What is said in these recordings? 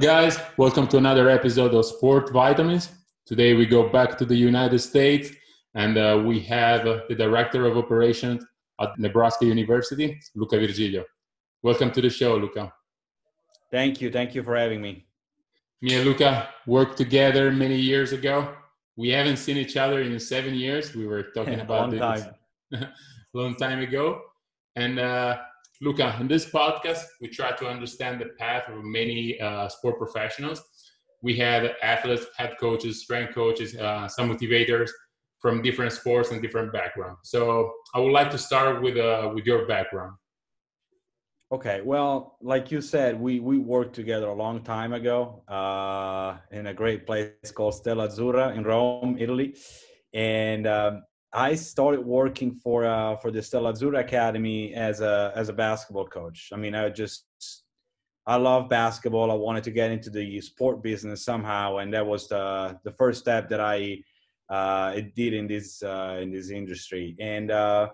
up, guys? Welcome to another episode of Sport Vitamins. Today we go back to the United States and uh, we have uh, the Director of Operations at Nebraska University, Luca Virgilio. Welcome to the show, Luca. Thank you. Thank you for having me. Me and Luca worked together many years ago. We haven't seen each other in seven years. We were talking about long this time. long time ago. And uh, Luca, in this podcast, we try to understand the path of many uh, sport professionals. We have athletes, head coaches, strength coaches, uh, some motivators from different sports and different backgrounds. So I would like to start with uh, with your background. Okay. Well, like you said, we we worked together a long time ago uh, in a great place called Stella Azzurra in Rome, Italy, and um, I started working for uh, for the Stella Azzurra Academy as a as a basketball coach. I mean, I just I love basketball. I wanted to get into the sport business somehow, and that was the the first step that I uh, did in this uh, in this industry. And uh,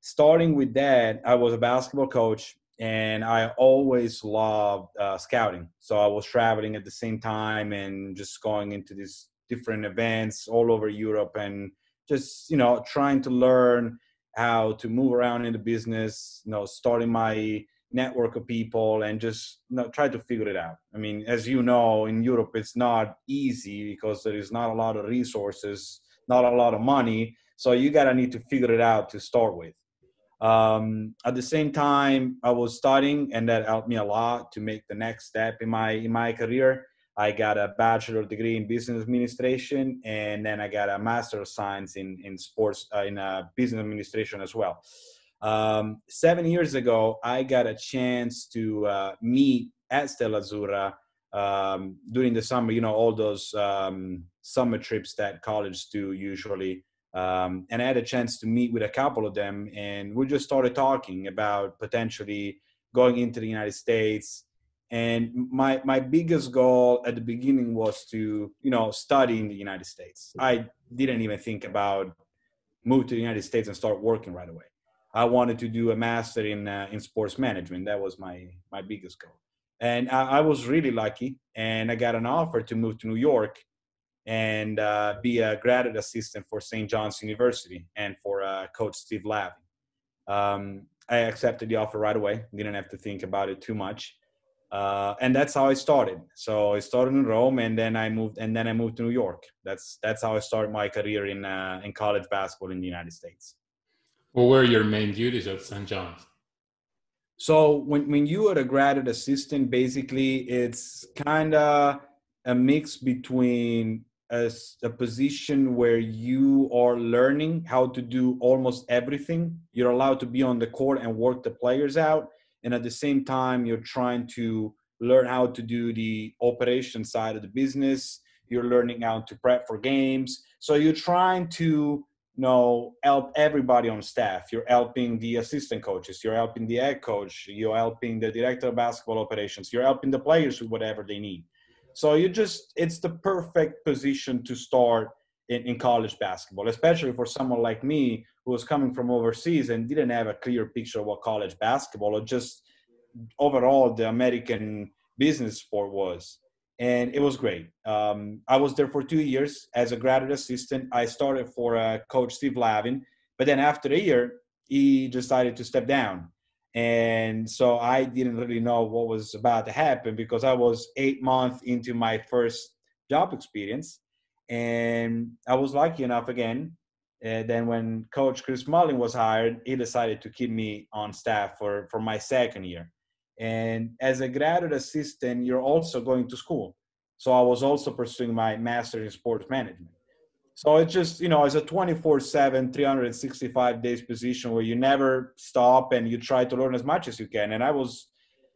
starting with that, I was a basketball coach, and I always loved uh, scouting. So I was traveling at the same time and just going into these different events all over Europe and just you know trying to learn how to move around in the business you know starting my network of people and just you know, try to figure it out. I mean as you know in europe it's not easy because there is not a lot of resources not a lot of money. So you gotta need to figure it out to start with. Um, at the same time i was studying and that helped me a lot to make the next step in my in my career I got a bachelor degree in business administration, and then I got a master of science in in sports uh, in uh, business administration as well. Um, seven years ago, I got a chance to uh, meet at Stella Azzurra um, during the summer. You know, all those um, summer trips that college do usually. Um, and I had a chance to meet with a couple of them, and we just started talking about potentially going into the United States, and my my biggest goal at the beginning was to you know study in the united states. I didn't even think about move to the united states and start working right away. I wanted to do a master in uh, in sports management. That was my my biggest goal. And I, I, was really lucky and i got an offer to move to new york and uh, be a graduate assistant for st john's university and for uh, coach steve lavin um, i accepted the offer right away. Didn't have to think about it too much uh, and that's how I started. So I started in Rome, and then I moved, and then I moved to New York. That's that's how I started my career in uh, in college basketball in the United States. What were your main duties at St. John's? So when when you are a graduate assistant, basically it's kind of a mix between a, a position where you are learning how to do almost everything. You're allowed to be on the court and work the players out and at the same time you're trying to learn how to do the operation side of the business. You're learning how to prep for games. So you're trying to you know help everybody on staff. You're helping the assistant coaches. You're helping the head coach. You're helping the director of basketball operations. You're helping the players with whatever they need. So you just it's the perfect position to start in, in college basketball especially for someone like me who was coming from overseas and didn't have a clear picture of what college basketball or just overall the American business sport was. And it was great. Um, I was there for two years as a graduate assistant. I started for uh, Coach Steve Lavin, but then after a year, he decided to step down. And so I didn't really know what was about to happen because I was eight months into my first job experience. And I was lucky enough again and then when Coach Chris Mullin was hired, he decided to keep me on staff for, for my second year. And as a graduate assistant, you're also going to school. So I was also pursuing my master in sports management. So it's just, you know, it's a 24 7, 365 days position where you never stop and you try to learn as much as you can. And I was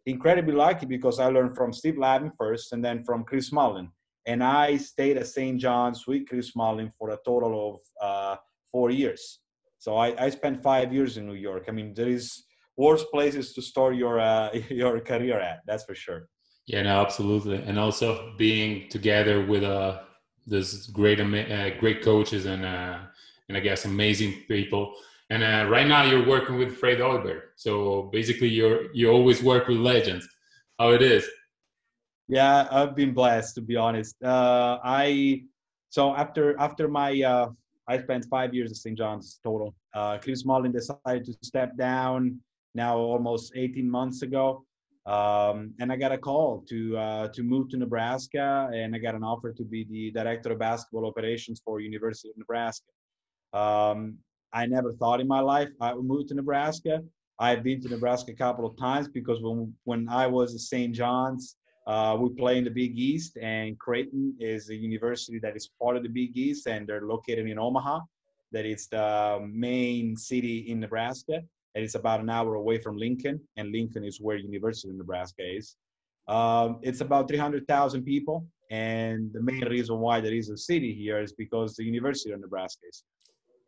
incredibly lucky because I learned from Steve Lavin first and then from Chris Mullin. And I stayed at St. John's with Chris Mullin for a total of uh, four years. So I, I spent five years in New York. I mean, there is worse places to start your uh, your career at. That's for sure. Yeah, no, absolutely, and also being together with uh this great uh, great coaches and uh, and I guess amazing people. And uh, right now you're working with Fred Hoiberg. So basically, you're you always work with legends. How it is? Yeah, I've been blessed to be honest. Uh, I so after after my uh, I spent five years at St. John's total. Uh, Chris Mullin decided to step down now almost 18 months ago, um, and I got a call to uh, to move to Nebraska, and I got an offer to be the director of basketball operations for University of Nebraska. Um, I never thought in my life I would move to Nebraska. I've been to Nebraska a couple of times because when when I was at St. John's, uh, we play in the Big East, and Creighton is a university that is part of the Big East, and they're located in Omaha. That is the main city in Nebraska, and it's about an hour away from Lincoln, and Lincoln is where University of Nebraska is. Um, it's about 300,000 people, and the main reason why there is a city here is because the University of Nebraska is,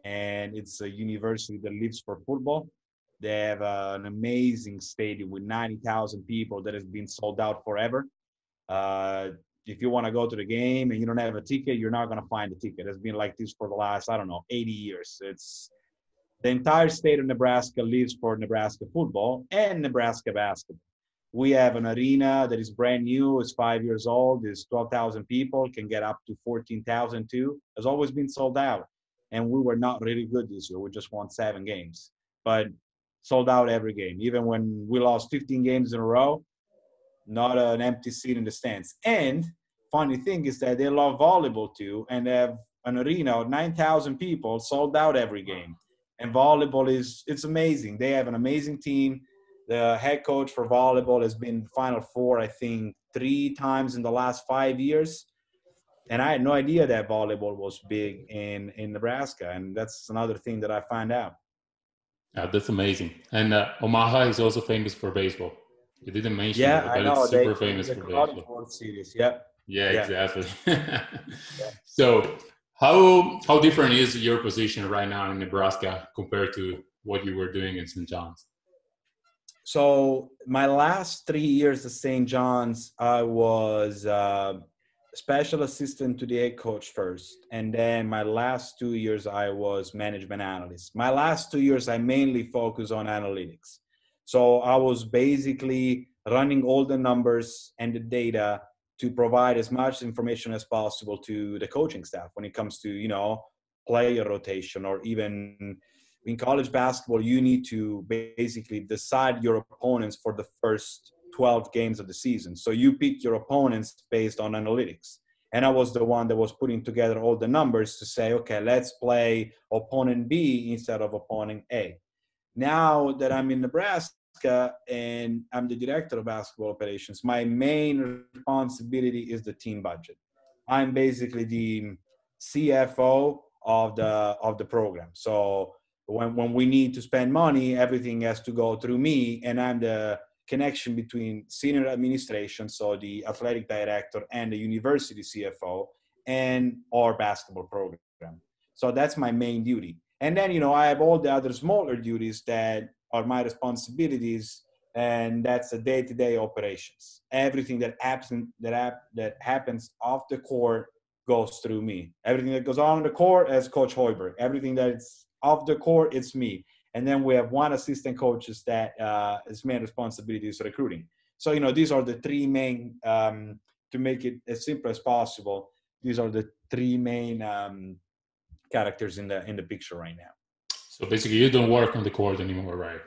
and it's a university that lives for football they have uh, an amazing stadium with 90,000 people that has been sold out forever. Uh, if you want to go to the game and you don't have a ticket, you're not going to find a ticket. It's been like this for the last, I don't know, 80 years. It's the entire state of Nebraska lives for Nebraska football and Nebraska basketball. We have an arena that is brand new. It's five years old. It's 12,000 people. Can get up to 14,000 too. Has always been sold out, and we were not really good this year. We just won seven games, but sold out every game. Even when we lost 15 games in a row, not an empty seat in the stands. And funny thing is that they love volleyball too, and they have an arena of 9,000 people sold out every game. And volleyball is it's amazing. They have an amazing team. The head coach for volleyball has been Final Four, I think, three times in the last five years. And I had no idea that volleyball was big in in Nebraska, and that's another thing that I find out. Yeah, that's amazing. And uh, Omaha is also famous for baseball. You didn't mention yeah, it, but I know. it's super they, famous for baseball. World Series. Yeah. Yeah, Yeah. exactly. So, how how different is your position right now in Nebraska compared to what you were doing in St. John's? So my last three years at St. John's, I was uh, special assistant to the head coach first, and then my last two years I was management analyst. My last two years I mainly focused on analytics. So I was basically running all the numbers and the data to provide as much information as possible to the coaching staff when it comes to you know player rotation or even in college basketball you need to basically decide your opponents for the first 12 games of the season. So you pick your opponents based on analytics. And i was the one that was putting together all the numbers to say okay let's play opponent b instead of opponent a. Now that i'm in nebraska and i'm the director of basketball operations my main responsibility is the team budget. I'm basically the cfo of the of the program. So when when we need to spend money, everything has to go through me, and I'm the connection between senior administration, so the athletic director, and the university CFO, and our basketball program. So that's my main duty. And then you know I have all the other smaller duties that are my responsibilities, and that's the day-to-day operations. Everything that happens that that happens off the court goes through me. Everything that goes on the court as Coach Hoiberg. Everything that's off the court, it's me. And then we have one assistant coaches that uh, his main responsibility is recruiting. So you know these are the three main um, to make it as simple as possible. These are the three main um, characters in the in the picture right now. So basically, you don't work on the court anymore, right?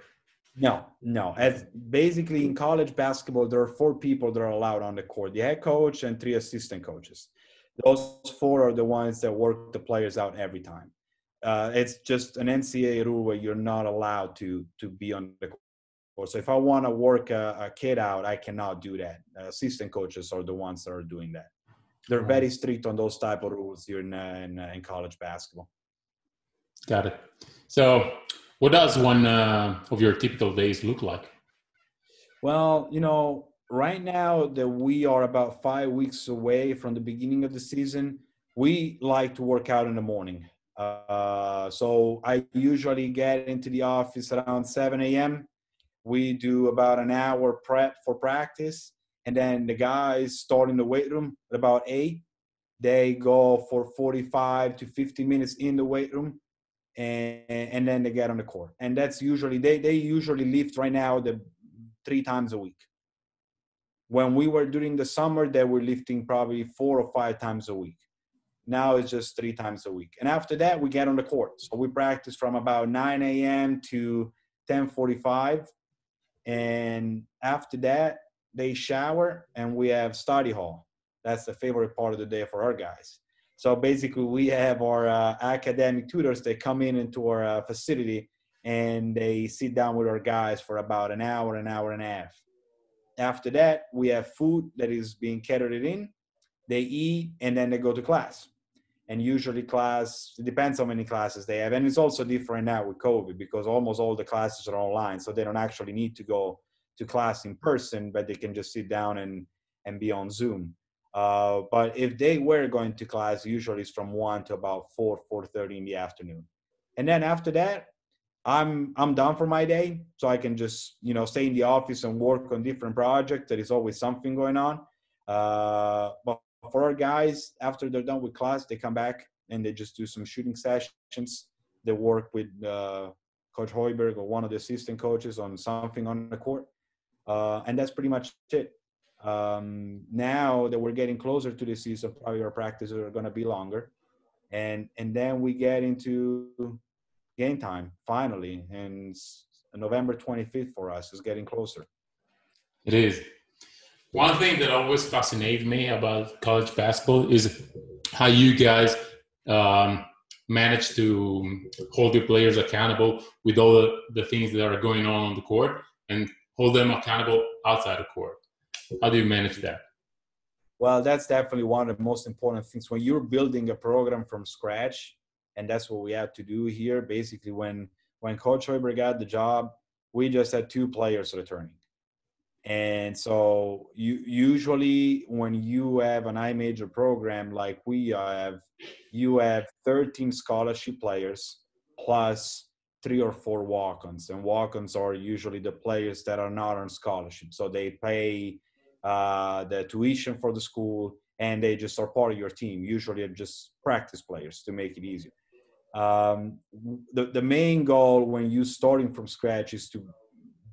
No, no. As basically in college basketball, there are four people that are allowed on the court: the head coach and three assistant coaches. Those four are the ones that work the players out every time. Uh, it's just an NCAA rule where you're not allowed to to be on the court. So if I want to work a, a kid out, I cannot do that. Uh, assistant coaches are the ones that are doing that. They're Right. very strict on those type of rules here in uh, in, uh, in college basketball. Got it. So, what does one uh, of your typical days look like? Well, you know, right now that we are about five weeks away from the beginning of the season, we like to work out in the morning. Uh, so I usually get into the office around 7 a.m. We do about an hour prep for practice, and then the guys start in the weight room at about 8. They go for 45 to 50 minutes in the weight room, and, and then they get on the court. And that's usually, they, they usually lift right now the three times a week. when we were during the summer, they were lifting probably four or five times a week. Now it's just three times a week. And after that, we get on the court. So we practice from about 9 a.m. to 10:45, and after that, they shower and we have study hall. That's the favorite part of the day for our guys. So basically, we have our uh, academic tutors. They come in into our uh, facility and they sit down with our guys for about an hour, an hour and a half. After that, we have food that is being catered in. They eat and then they go to class. And usually, class it depends how many classes they have, and it's also different now with COVID because almost all the classes are online, so they don't actually need to go to class in person, but they can just sit down and and be on Zoom. Uh, but if they were going to class, usually it's from one to about four, four thirty in the afternoon, and then after that, I'm I'm done for my day, so I can just you know stay in the office and work on different projects. There is always something going on. Uh, but for our guys, after they're done with class, they come back and they just do some shooting sessions. They work with uh, Coach Hoiberg or one of the assistant coaches on something on the court, uh, and that's pretty much it. Um, now that we're getting closer to the season, probably our practices are going to be longer, and and then we get into game time finally, and November 25th for us is getting closer. It is. One thing that always fascinates me about college basketball is how you guys um, manage to hold your players accountable with all the, the things that are going on on the court and hold them accountable outside the court. How do you manage that? Well, that's definitely one of the most important things. When you're building a program from scratch, and that's what we had to do here. Basically, when when Coach Hoiberg got the job, we just had two players returning, and so you usually when you have an I major program like we have, you have 13 scholarship players plus three or four walk-ons, and walk-ons are usually the players that are not on scholarship, so they pay uh, the tuition for the school and they just are part of your team. Usually, are just practice players to make it easier um, the, the main goal when you starting from scratch is to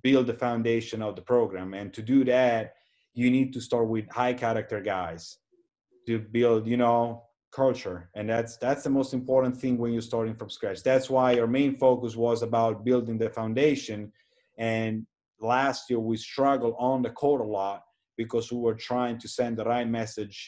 build the foundation of the program and to do that you need to start with high character guys to build you know culture and that's that's the most important thing when you're starting from scratch that's why our main focus was about building the foundation and last year we struggled on the court a lot because we were trying to send the right message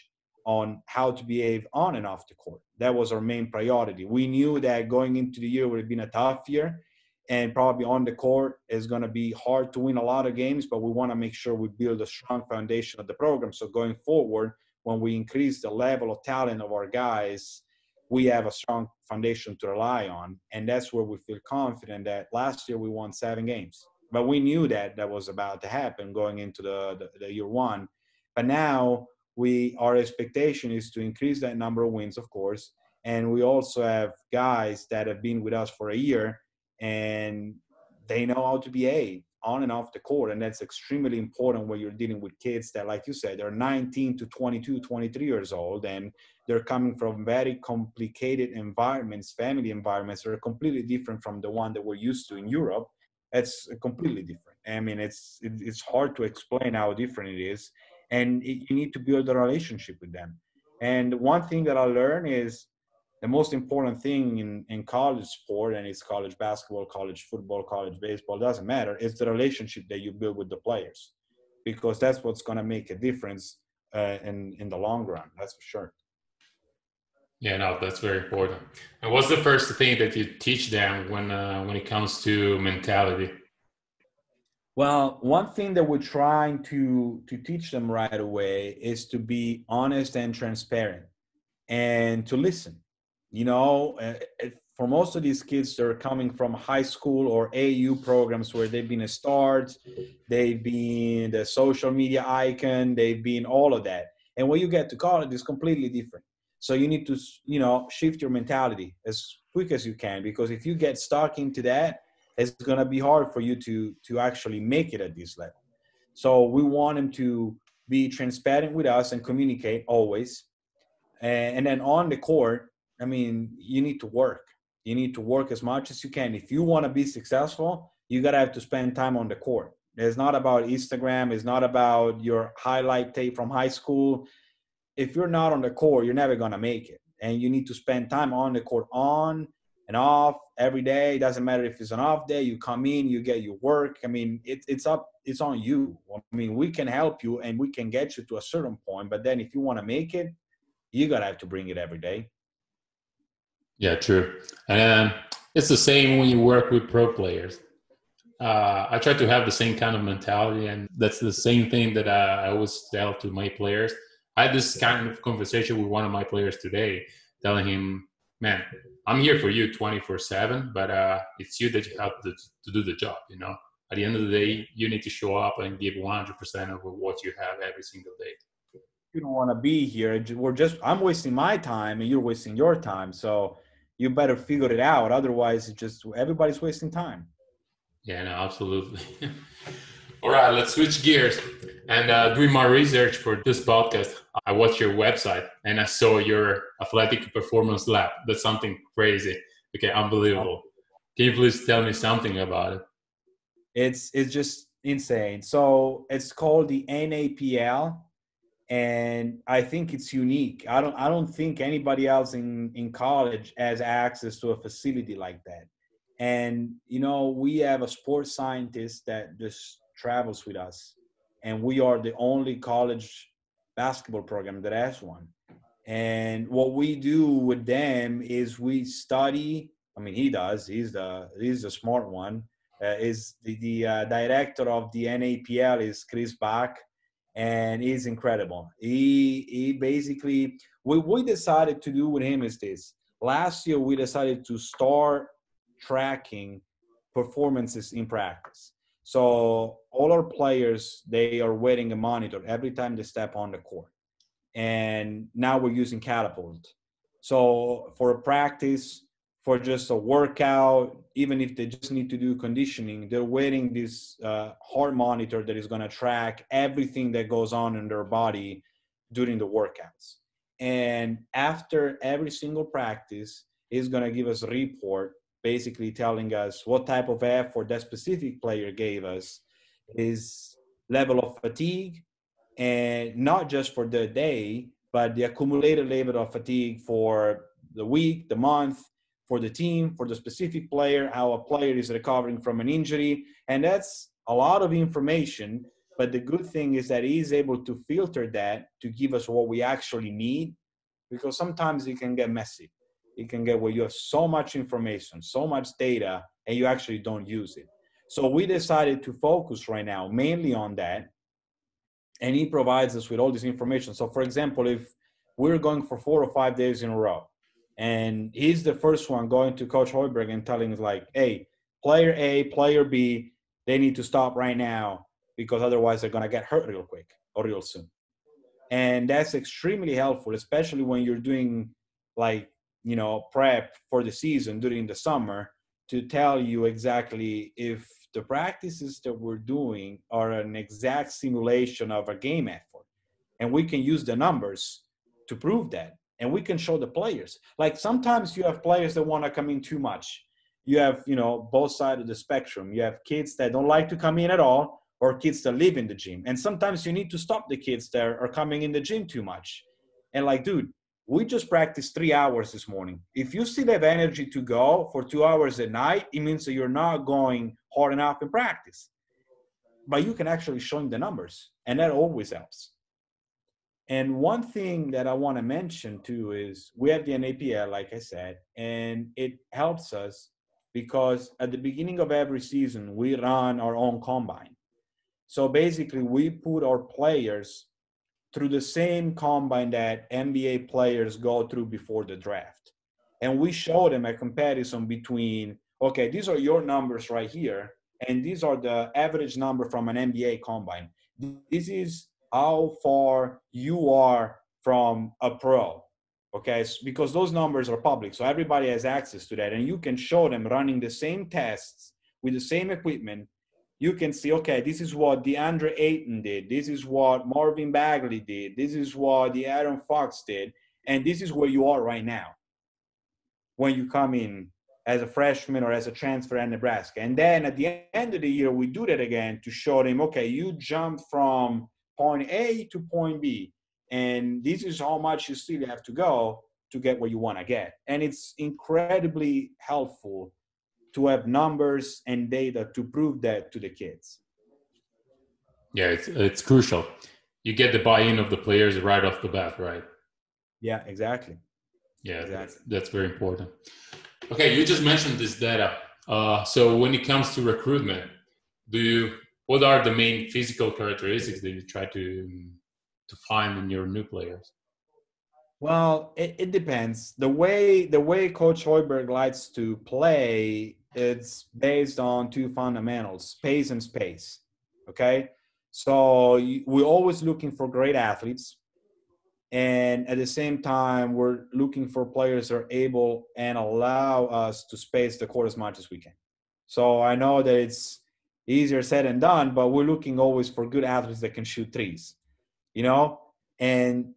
on how to behave on and off the court. That was our main priority. We knew that going into the year would have been a tough year, and probably on the court is going to be hard to win a lot of games, but we want to make sure we build a strong foundation of the program. So going forward, when we increase the level of talent of our guys, we have a strong foundation to rely on. And that's where we feel confident that last year we won seven games. But we knew that that was about to happen going into the, the, the year one. But now we our expectation is to increase that number of wins, of course, and we also have guys that have been with us for a year and they know how to behave on and off the court and that's extremely important when you're dealing with kids that like you said they're 19 to 22 23 years old and they're coming from very complicated environments family environments that are completely different from the one that we're used to in europe. It's completely different. I mean it's it's hard to explain how different it is and it, you need to build a relationship with them. And one thing that i learned is the most important thing in, in college sport and it's college basketball college football college baseball doesn't matter it's the relationship that you build with the players. Because that's what's going to make a difference uh, in in the long run that's for sure. Yeah no that's very important. And what's the first thing that you teach them when uh, when it comes to mentality? Well, one thing that we're trying to to teach them right away is to be honest and transparent, and to listen. You know, for most of these kids, they're coming from high school or AU programs where they've been a start, they've been the social media icon, they've been all of that. And when you get to college, it's completely different. So you need to, you know, shift your mentality as quick as you can because if you get stuck into that, it's going to be hard for you to to actually make it at this level so we want them to be transparent with us and communicate always and, and then on the court i mean you need to work you need to work as much as you can if you want to be successful you got to have to spend time on the court It's not about Instagram. It's not about your highlight tape from high school. If you're not on the court, you're never gonna make it. And you need to spend time on the court, on and off every day. It doesn't matter if it's an off day. You come in, you get your work. I mean, it, it's up. It's on you. I mean, we can help you and we can get you to a certain point. But then, if you want to make it, you gotta have to bring it every day. Yeah, true. And um, it's the same when you work with pro players. Uh, I try to have the same kind of mentality, and that's the same thing that I, I always tell to my players. I had this kind of conversation with one of my players today, telling him, "Man, I'm here for you 24 seven, but uh, it's you that you have to, to do the job. You know, at the end of the day, you need to show up and give 100 percent of what you have every single day." You don't want to be here. We're just I'm wasting my time, and you're wasting your time. So you better figure it out. Otherwise, it's just everybody's wasting time. Yeah, no, absolutely. All right, let's switch gears. And uh, doing my research for this podcast, I watched your website and I saw your athletic performance lab. That's something crazy. Okay, unbelievable. Can you please tell me something about it? It's it's just insane. So it's called the NAPL, and I think it's unique. I don't I don't think anybody else in in college has access to a facility like that. And you know, we have a sports scientist that just travels with us, and we are the only college basketball program that has one. And what we do with them is we study. I mean, he does. He's the he's the smart one. Uh, is the, the uh, director of the NAPL is Chris Bach and he's incredible. He he basically what we decided to do with him is this. Last year we decided to start tracking performances in practice. So all our players they are wearing a monitor every time they step on the court. And now we're using Catapult. So for a practice, for just a workout, even if they just need to do conditioning, they're wearing this uh, heart monitor that is going to track everything that goes on in their body during the workouts. And after every single practice, is going to give us a report basically telling us what type of effort that specific player gave us, his level of fatigue, and not just for the day, but the accumulated level of fatigue for the week, the month, for the team, for the specific player, how a player is recovering from an injury. And that's a lot of information. But the good thing is that he is able to filter that to give us what we actually need because sometimes it can get messy. It can get where you have so much information, so much data, and you actually don't use it. So we decided to focus right now mainly on that. And he provides us with all this information. So, for example, if we're going for four or five days in a row, and he's the first one going to Coach Hoiberg and telling us like, "Hey, player A, player B, they need to stop right now because otherwise they're gonna get hurt real quick or real soon." And that's extremely helpful, especially when you're doing like you know prep for the season during the summer to tell you exactly if the practices that we're doing are an exact simulation of a game effort and we can use the numbers to prove that and we can show the players. Like sometimes you have players that want to come in too much. You have, you know, both sides of the spectrum. You have kids that don't like to come in at all, or kids that live in the gym. And sometimes you need to stop the kids that are coming in the gym too much. And like, dude, we just practiced three hours this morning. If you still have energy to go for two hours at night, it means that you're not going hard enough in practice. But you can actually show them the numbers, and that always helps. And one thing that I want to mention too is we have the NAPL, like I said, and it helps us because at the beginning of every season, we run our own combine. So basically, we put our players through the same combine that NBA players go through before the draft. And we show them a comparison between, okay, these are your numbers right here, and these are the average number from an NBA combine. This is how far you are from a pro okay because those numbers are public so everybody has access to that and you can show them running the same tests with the same equipment you can see okay this is what deandre ayton did this is what marvin bagley did this is what De'Aaron Fox did and this is where you are right now when you come in as a freshman or as a transfer at Nebraska. And then at the end of the year, we do that again to show them, okay, you jump from point A to point B, and this is how much you still have to go to get what you want to get. And it's incredibly helpful to have numbers and data to prove that to the kids. Yeah, it's it's crucial. You get the buy-in of the players right off the bat, right? Yeah, exactly. Yeah, exactly. That's, that's very important. Okay, you just mentioned this data. Uh, so when it comes to recruitment, do you what are the main physical characteristics that you try to um, to find in your new players? Well, it, it depends. The way the way Coach Hoiberg likes to play, it's based on two fundamentals: pace and space. Okay, so we're always looking for great athletes and at the same time we're looking for players that are able and allow us to space the court as much as we can so i know that it's easier said than done but we're looking always for good athletes that can shoot threes you know? And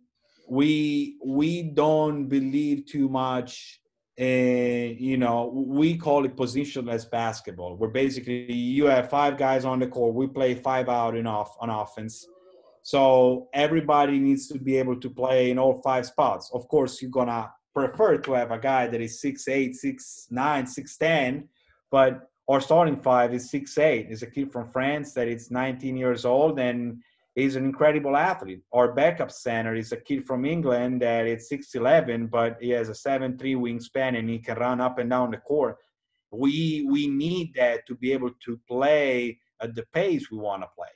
we we don't believe too much in you know we call it positionless basketball. Where basically you have five guys on the court we play five out in off on offense. So everybody needs to be able to play in all five spots. Of course, you're gonna prefer to have a guy that is six eight, six nine, six ten, but our starting five is six eight. Is a kid from France that is 19 years old and is an incredible athlete. Our backup center is a kid from England that is 6'11, but he has a 7'3 wingspan and he can run up and down the court. We we need that to be able to play at the pace we want to play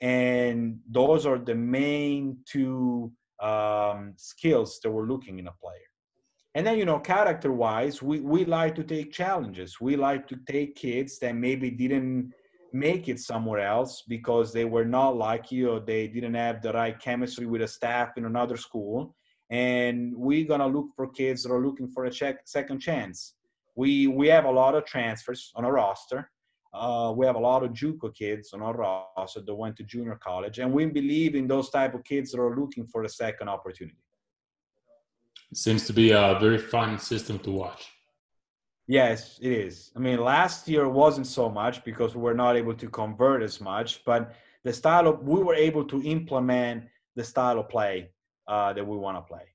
and those are the main two um, skills that we're looking in a player and then you know character wise we, we like to take challenges. We like to take kids that maybe didn't make it somewhere else because they were not like you or they didn't have the right chemistry with a staff in another school. And we're going to look for kids that are looking for a check, second chance. We we have a lot of transfers on our roster. Uh, we have a lot of JUCO kids on our roster that went to junior college, and we believe in those type of kids that are looking for a second opportunity. It seems to be a very fun system to watch. Yes, it is. I mean, last year wasn't so much because we were not able to convert as much, but the style of we were able to implement the style of play uh, that we want to play.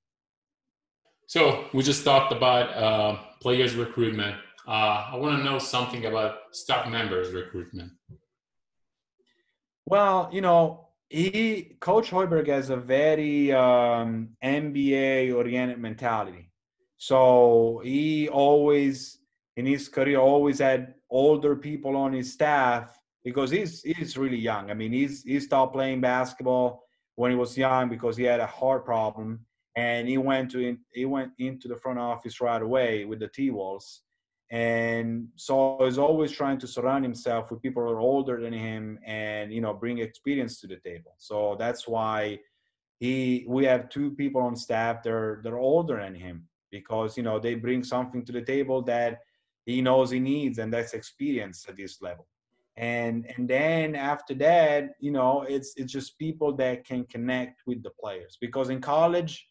So we just talked about uh, players recruitment uh, I want to know something about staff members recruitment. Well, you know, he Coach Hoiberg has a very um, NBA oriented mentality. So he always in his career always had older people on his staff because he's he's really young. I mean, he's he stopped playing basketball when he was young because he had a heart problem, and he went to he went into the front office right away with the T Wolves and so he's always trying to surround himself with people that are older than him and you know bring experience to the table. So that's why he we have two people on staff that are that are older than him because you know they bring something to the table that he knows he needs and that's experience at this level. And and then after that you know it's it's just people that can connect with the players because in college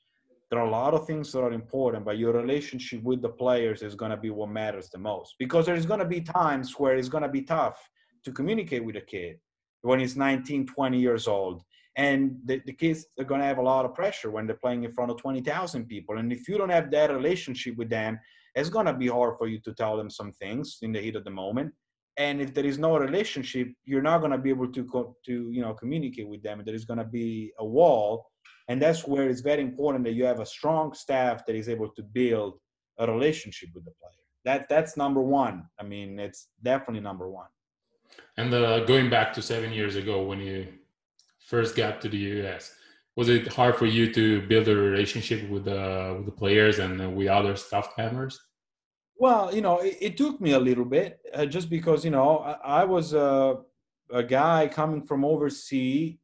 there are a lot of things that are important, but your relationship with the players is going to be what matters the most. Because there's going to be times where it's going to be tough to communicate with a kid when he's 19, 20 years old. And the, the kids are going to have a lot of pressure when they're playing in front of 20,000 people. And if you don't have that relationship with them, it's going to be hard for you to tell them some things in the heat of the moment. And if there is no relationship, you're not going to be able to, co- to you know, communicate with them. There is going to be a wall and that's where it's very important that you have a strong staff that is able to build a relationship with the player. That that's number one. I mean it's definitely number one. And uh, going back to seven years ago when you first got to the us was it hard for you to build a relationship with the with the players and uh, with other staff members? Well you know it, it took me a little bit uh, just because you know i, I was a, a guy coming from overseas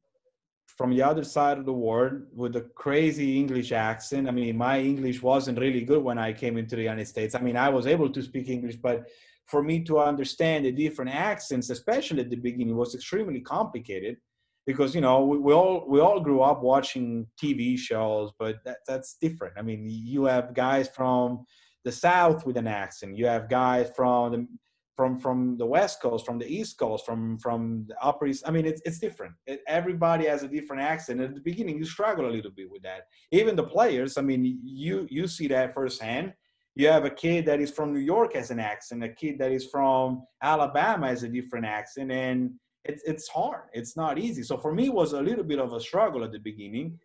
from the other side of the world with a crazy English accent. I mean, my English wasn't really good when I came into the United States. I mean, I was able to speak English, but for me to understand the different accents, especially at the beginning, was extremely complicated because you know we, we all we all grew up watching TV shows, but that, that's different. I mean, you have guys from the South with an accent. You have guys from the from from the West Coast, from the East Coast, from from the Upper East. I mean, it's it's different. It, everybody has a different accent. At the beginning, you struggle a little bit with that. Even the players. I mean, you you see that firsthand. You have a kid that is from New York has an accent. A kid that is from Alabama has a different accent, and it's it's hard. It's not easy. So for me, it was a little bit of a struggle at the beginning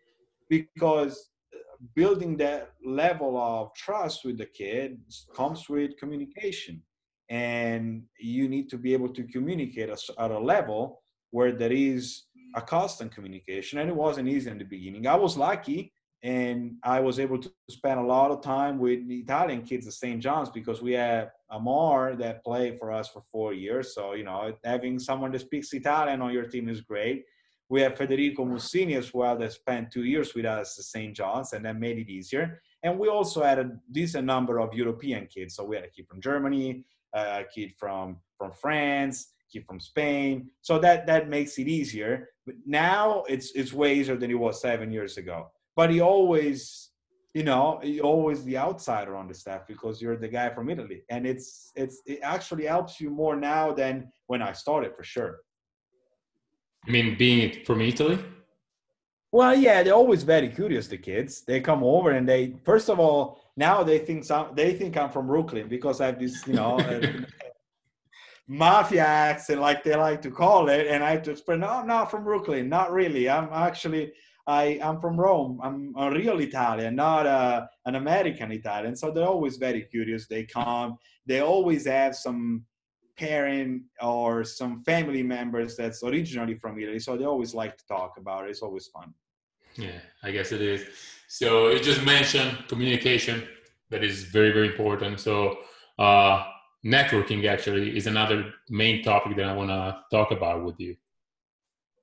because uh, building that level of trust with the kid comes with communication and you need to be able to communicate at a level where there is a constant communication and it wasn't easy in the beginning i was lucky and i was able to spend a lot of time with the italian kids at st john's because we had amar that played for us for four years so you know having someone that speaks italian on your team is great we have Federico Mussini as well that spent two years with us at St. John's and that made it easier. And we also had a decent number of European kids. So we had a kid from Germany, a kid from, from France, kid from Spain. So that, that makes it easier. But now it's, it's way easier than it was seven years ago. But he always, you know, he always the outsider on the staff because you're the guy from Italy. And it's, it's, it actually helps you more now than when I started for sure. I mean, being from Italy? Well, yeah, they're always very curious. The kids they come over and they first of all now they think some they think I'm from Brooklyn because I have this you know uh, mafia accent like they like to call it, and I have to explain no, I'm not from Brooklyn, not really. I'm actually I I'm from Rome. I'm a real Italian, not a, uh, an American Italian. So they're always very curious. They come. They always have some parent or some family members that's originally from Italy. So they always like to talk about it. It's always fun. Yeah, I guess it is. So you just mentioned communication. That is very, very important. So uh, networking actually is another main topic that I want to talk about with you.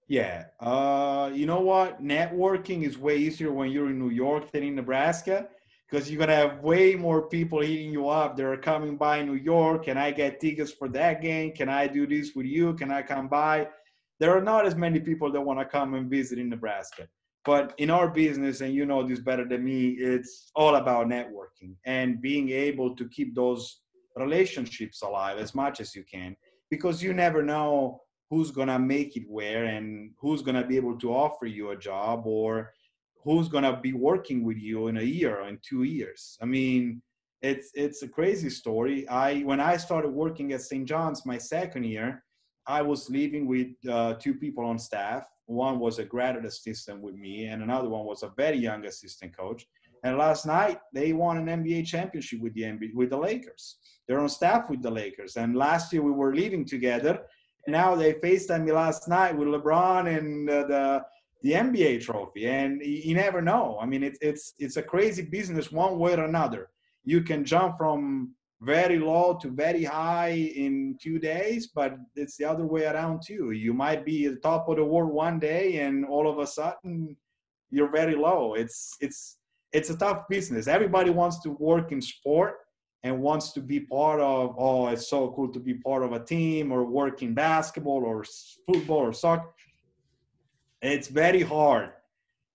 Yeah. Uh, you know what? Networking is way easier when you're in New York than in Nebraska because you're gonna have way more people hitting you up. They're coming by New York. Can I get tickets for that game? Can I do this with you? Can I come by? There are not as many people that want to come and visit in Nebraska. But in our business, and you know this better than me, it's all about networking and being able to keep those relationships alive as much as you can because you never know who's gonna make it where and who's gonna be able to offer you a job or who's gonna be working with you in a year or in two years. I mean, it's it's a crazy story. I when I started working at St. John's my second year, I was living with uh, two people on staff. One was a graduate assistant with me, and another one was a very young assistant coach. And last night they won an NBA championship with the NBA, with the Lakers. They're on staff with the Lakers. And last year we were living together. And now they FaceTime me last night with LeBron and uh, the the NBA trophy, and you never know. I mean, it's it's it's a crazy business one way or another. You can jump from very low to very high in two days, but it's the other way around too. You might be at the top of the world one day, and all of a sudden you're very low. It's it's it's a tough business. Everybody wants to work in sport and wants to be part of. Oh, it's so cool to be part of a team or work in basketball or football or soccer it's very hard.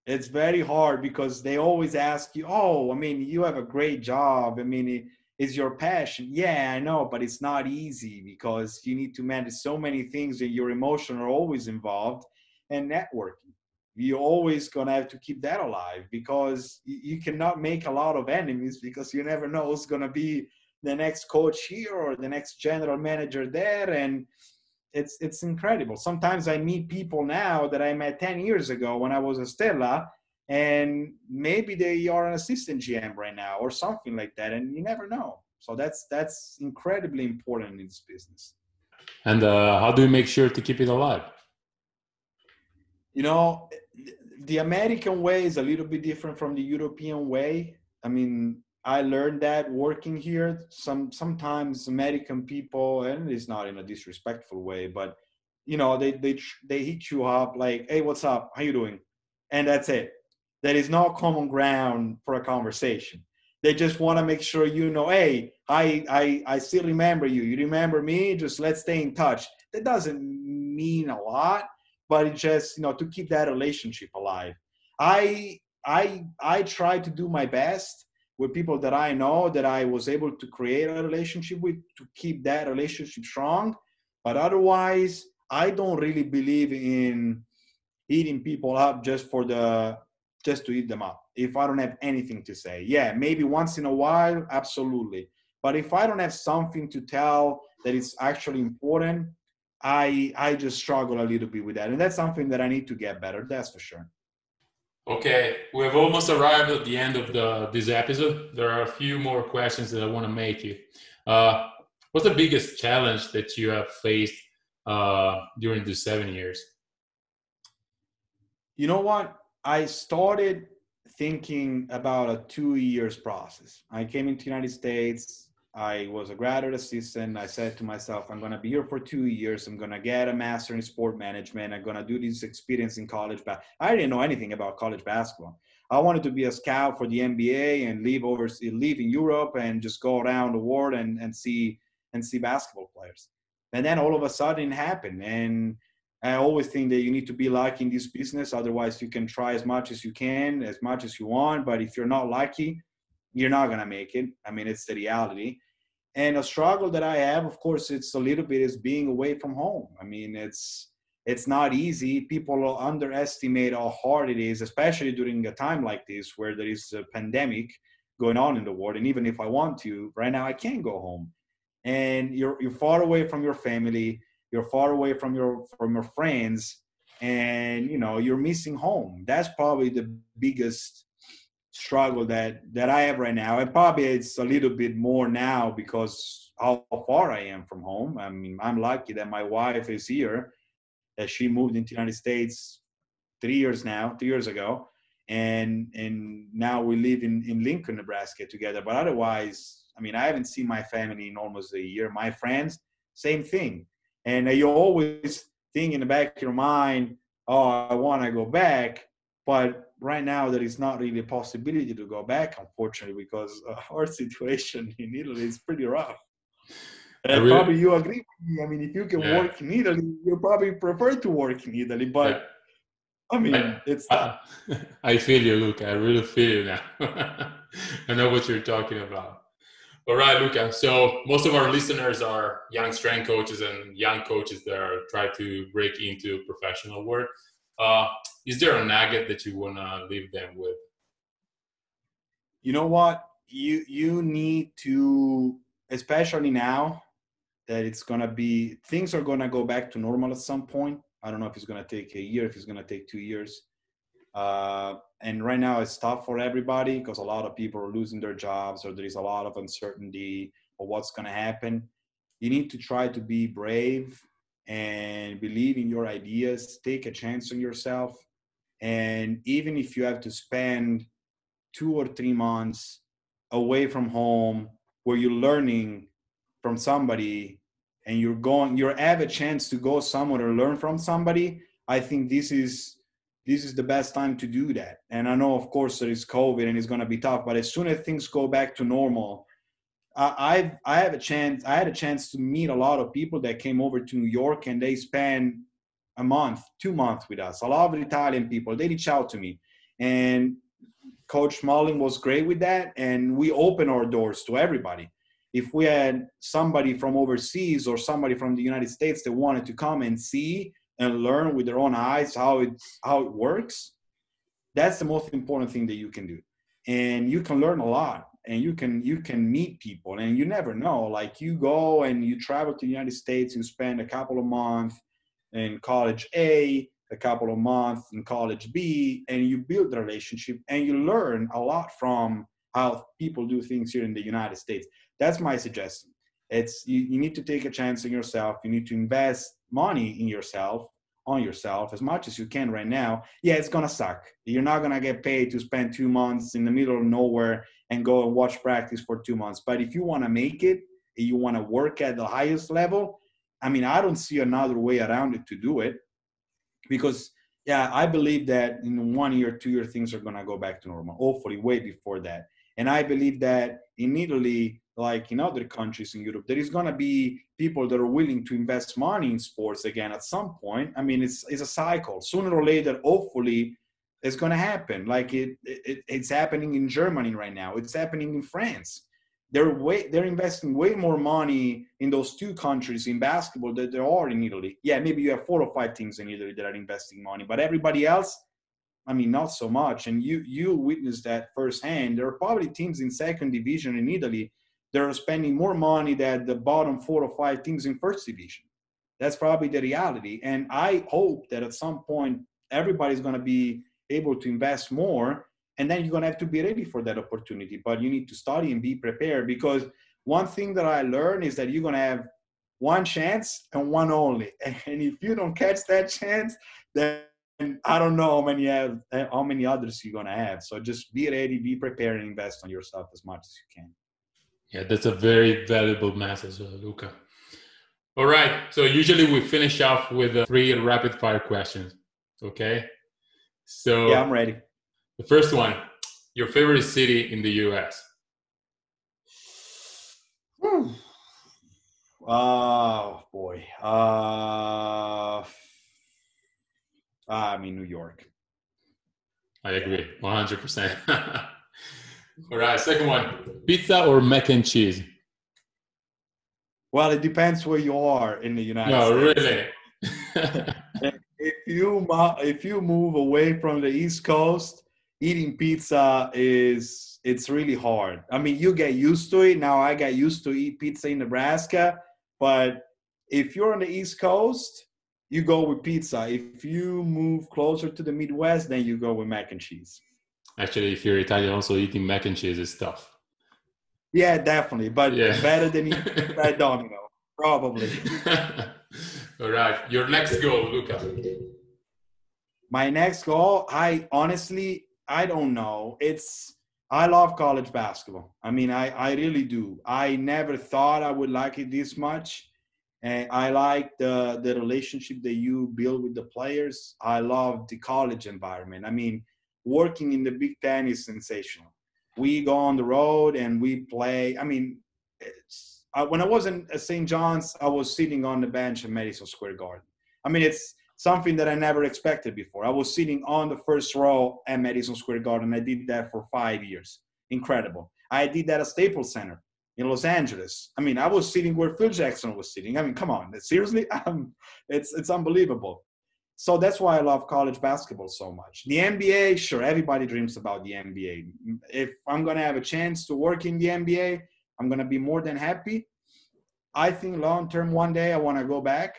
It's very hard because they always ask you, "Oh, I mean, you have a great job. I mean, is your passion?" Yeah, I know, but it's not easy because you need to manage so many things, and your emotions are always involved, and networking. You're always gonna have to keep that alive because you cannot make a lot of enemies because you never know who's gonna be the next coach here or the next general manager there, and it's it's incredible. Sometimes I meet people now that I met 10 years ago when I was a Stella, and maybe they are an assistant GM right now or something like that, and you never know. So that's that's incredibly important in this business. And uh, how do you make sure to keep it alive? You know, the American way is a little bit different from the European way. I mean, I learned that working here. Some sometimes American people, and it's not in a disrespectful way, but you know, they they they hit you up like, "Hey, what's up? How you doing?" And that's it. There is not common ground for a conversation. They just want to make sure you know, "Hey, I I I still remember you. You remember me? Just let's stay in touch." That doesn't mean a lot, but it just you know to keep that relationship alive. I I I try to do my best with people that I know that I was able to create a relationship with to keep that relationship strong. But otherwise, I don't really believe in eating people up just for the just to eat them up. If I don't have anything to say, yeah, maybe once in a while, absolutely. But if I don't have something to tell that is actually important, I I just struggle a little bit with that, and that's something that I need to get better. That's for sure. Okay, we've almost arrived at the end of the this episode. There are a few more questions that I want to make you. Uh, what's the biggest challenge that you have faced uh, during these seven years? You know what? I started thinking about a two years process. I came into United States I was a graduate assistant. I said to myself, I'm going to be here for two years. I'm going to get a master in sport management. I'm going to do this experience in college. But I didn't know anything about college basketball. I wanted to be a scout for the NBA and live over, live in Europe and just go around the world and, and see and see basketball players. And then all of a sudden it happened. And I always think that you need to be lucky in this business. Otherwise, you can try as much as you can, as much as you want. But if you're not lucky, you're not going to make it. I mean, it's the reality and a struggle that i have of course it's a little bit is being away from home i mean it's it's not easy people underestimate how hard it is especially during a time like this where there is a pandemic going on in the world and even if i want to right now i can't go home and you're you're far away from your family you're far away from your from your friends and you know you're missing home that's probably the biggest struggle that that I have right now, and probably it's a little bit more now because how far I am from home. I mean, I'm lucky that my wife is here. That she moved into the United States three years now, two years ago, and and now we live in in Lincoln, Nebraska together. But otherwise, I mean, I haven't seen my family in almost a year. My friends, same thing. And you always think in the back of your mind, oh, I want to go back but right now, there is not really a possibility to go back, unfortunately, because uh, our situation in Italy is pretty rough. And really, probably you agree with me. I mean, if you can yeah. work in Italy, you probably prefer to work in Italy. But yeah. I mean, I, it's. I, I, feel you, Luca. I really feel you now. I know what you're talking about. All right, Luca. So most of our listeners are young strength coaches and young coaches that are trying to break into professional work. Uh, is there a nugget that you want to leave them with? You know what? You you need to, especially now that it's gonna be things are gonna go back to normal at some point. I don't know if it's gonna take a year, if it's gonna take two years. Uh, and right now it's tough for everybody because a lot of people are losing their jobs or there is a lot of uncertainty of what's going to happen. You need to try to be brave and believe in your ideas take a chance on yourself. And even if you have to spend two or three months away from home where you're learning from somebody and you're going you have a chance to go somewhere and learn from somebody i think this is this is the best time to do that and i know of course there is covid and it's going to be tough but as soon as things go back to normal I I have a chance. I had a chance to meet a lot of people that came over to New York and they spent a month, two months with us. A lot of Italian people. They reach out to me, and Coach Mullin was great with that. And we open our doors to everybody. If we had somebody from overseas or somebody from the United States that wanted to come and see and learn with their own eyes how it how it works, that's the most important thing that you can do. And you can learn a lot and you can you can meet people and you never know. Like you go and you travel to the united states you spend a couple of months in college a a couple of months in college b and you build the relationship and you learn a lot from how people do things here in the united states. That's my suggestion. It's you, you need to take a chance on yourself. You need to invest money in yourself on yourself as much as you can right now, yeah, it's gonna suck. You're not gonna get paid to spend two months in the middle of nowhere and go and watch practice for two months. But if you wanna make it, you wanna work at the highest level, I mean, I don't see another way around it to do it because yeah, I believe that in one year, two year, things are gonna go back to normal. Hopefully, way before that. And I believe that in Italy, like in other countries in Europe, there is going to be people that are willing to invest money in sports again at some point. I mean, it's, it's a cycle. Sooner or later, hopefully, it's going to happen. Like it, it, it's happening in Germany right now. It's happening in France. They're way they're investing way more money in those two countries in basketball than there are in Italy. Yeah, maybe you have four or five teams in Italy that are investing money, but everybody else, I mean, not so much. And you you witnessed that firsthand. There are probably teams in second division in Italy that are spending more money than the bottom four or five teams in first division. That's probably the reality. And I hope that at some point everybody's going to be able to invest more and then you're going to have to be ready for that opportunity but you need to study and be prepared because one thing that i learned is that you're going to have one chance and one only and if you don't catch that chance then i don't know how many have how many others you're going to have so just be ready be prepared and invest on yourself as much as you can yeah that's a very valuable message uh, luca all right so usually we finish off with uh, three rapid fire questions okay so yeah, I'm ready. The first one, your favorite city in the U.S. Oh boy. Uh, I mean New York. I agree, 100%. All right, second one, pizza or mac and cheese? Well, it depends where you are in the United no, States. No, really. if you if you move away from the East Coast, eating pizza is it's really hard. I mean, you get used to it. Now I got used to eat pizza in Nebraska, but if you're on the East Coast, you go with pizza. If you move closer to the Midwest, then you go with mac and cheese. Actually, if you're Italian, also eating mac and cheese is tough. Yeah, definitely, but yeah. better than eating that domino, probably. All right, your next goal, Luca. My next goal, I honestly, I don't know. It's I love college basketball. I mean, I I really do. I never thought I would like it this much. And I like the the relationship that you build with the players. I love the college environment. I mean, working in the Big Ten is sensational. We go on the road and we play. I mean, it's uh, when I was in uh, St. John's, I was sitting on the bench in Madison Square Garden. I mean, it's something that I never expected before. I was sitting on the first row at Madison Square Garden. I did that for five years. Incredible. I did that at Staples Center in Los Angeles. I mean, I was sitting where Phil Jackson was sitting. I mean, come on, seriously, um, it's it's unbelievable. So that's why I love college basketball so much. The NBA, sure, everybody dreams about the NBA. If I'm gonna have a chance to work in the NBA, I'm going to be more than happy. I think long term, one day I want to go back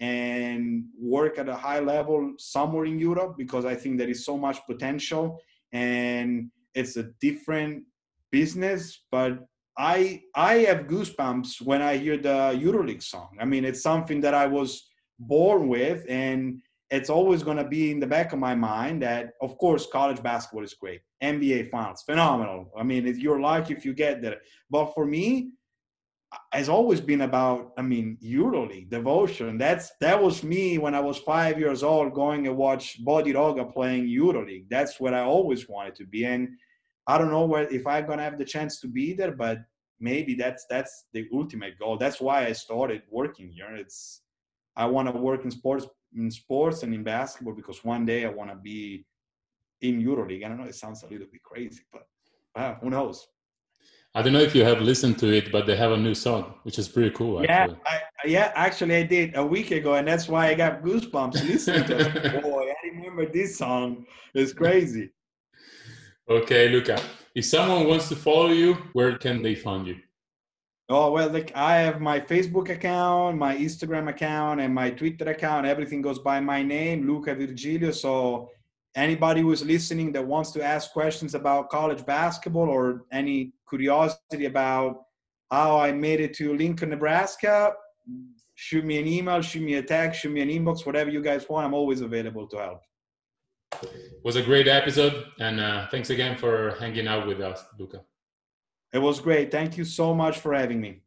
and work at a high level somewhere in Europe because I think there is so much potential and it's a different business. But I I have goosebumps when I hear the EuroLeague song. I mean, it's something that I was born with, and it's always going to be in the back of my mind that, of course, college basketball is great. NBA finals, phenomenal. I mean, if you're lucky if you get there. But for me, has always been about, I mean, EuroLeague, devotion. That's that was me when I was five years old going and watch Bodiroga playing EuroLeague. That's what I always wanted to be. And I don't know where if I'm gonna have the chance to be there, but maybe that's that's the ultimate goal. That's why I started working here. It's I want to work in sports in sports and in basketball because one day I want to be in EuroLeague. I don't know, it sounds a little bit crazy, but who knows? I don't know if you have listened to it, but they have a new song, which is pretty cool. Actually. Yeah, I, yeah, actually, I did a week ago, and that's why I got goosebumps listening to it. Boy, I remember this song. It's crazy. okay, Luca. If someone wants to follow you, where can they find you? Oh well, like I have my Facebook account, my Instagram account, and my Twitter account. Everything goes by my name, Luca Virgilio. So anybody who's listening that wants to ask questions about college basketball or any curiosity about how I made it to Lincoln, Nebraska, shoot me an email, shoot me a text, shoot me an inbox, whatever you guys want. I'm always available to help. It was a great episode, and uh, thanks again for hanging out with us, Luca. It was great. Thank you so much for having me.